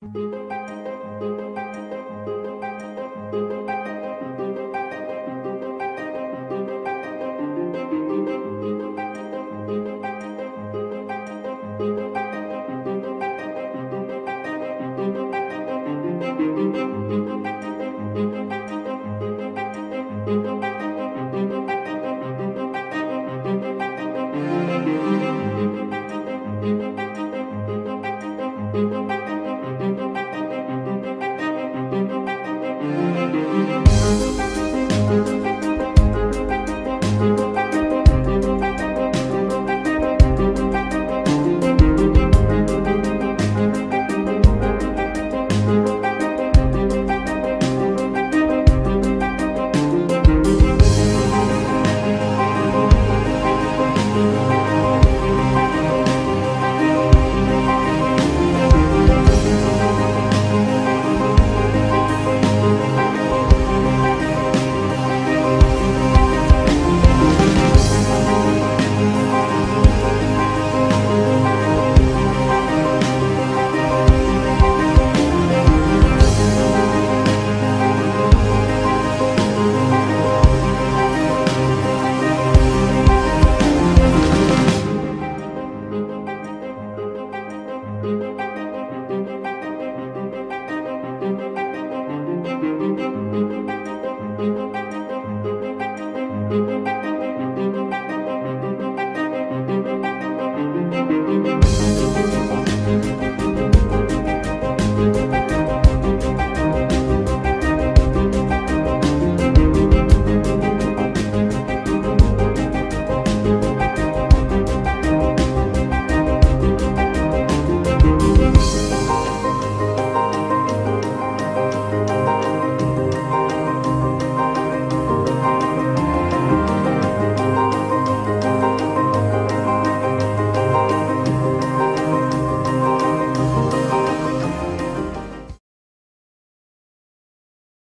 Música